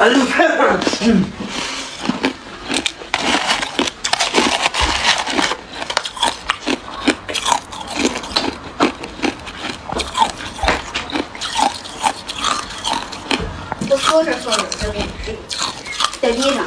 嗯。都说着说着就给你睡，在地上